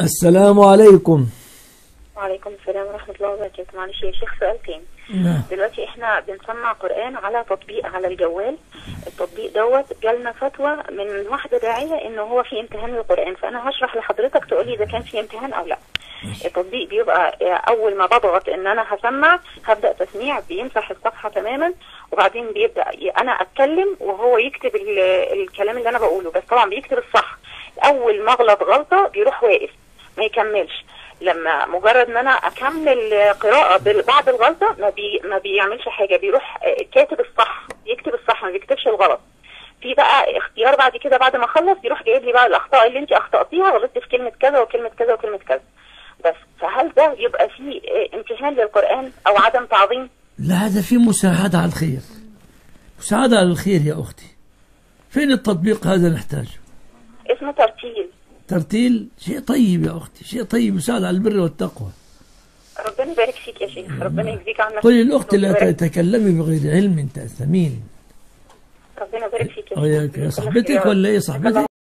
السلام عليكم. وعليكم السلام ورحمة الله وبركاته. معلش يا شيخ سؤال تاني نعم. دلوقتي إحنا بنسمع قرآن على تطبيق على الجوال. التطبيق دوت جالنا فتوى من واحدة داعية إنه هو في امتحان للقرآن. فأنا هشرح لحضرتك تقولي إذا كان في امتحان أو لأ. التطبيق بيبقى أول ما بضغط إن أنا هسمع هبدأ تسميع بيمسح الصفحة تماما وبعدين بيبدأ ي- أنا أتكلم وهو يكتب ال- الكلام اللي أنا بقوله. بس طبعا بيكتب الصح. أول ما أغلط غلطة بيروح واقف. ما يكملش. لما مجرد إن أنا أكمل قراءة بعد الغلطة ما, بي ما بيعملش حاجة بيروح كاتب الصح يكتب الصح ما بيكتبش الغلط. في بقى اختيار بعد كده بعد ما أخلص بيروح جايب لي بقى الأخطاء اللي انت أخطأتيها غلطت في كلمة كذا وكلمة كذا وكلمة كذا. بس فهل ده يبقى فيه امتهان للقرآن أو عدم تعظيم؟ لا هذا في مساعدة على الخير. مساعدة على الخير يا أختي. فين التطبيق هذا نحتاجه؟ اسمه ترتيل. ترتيل شيء طيب يا أختي شيء طيب يساعد على البر والتقوى. ربنا يبارك فيك يا شيخ ربنا يجزيك عنا قل للأخت لا تتكلمي بغير علم تأثمين. ربنا يبارك فيك يا صاحبتك ولا إيه صاحبتك؟